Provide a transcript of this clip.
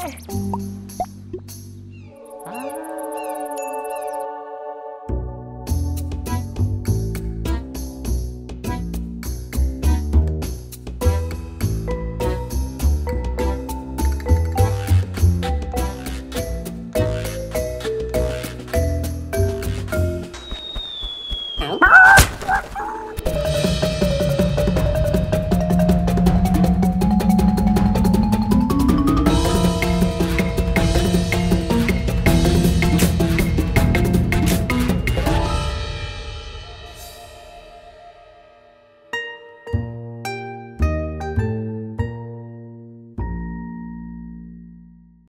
Ah!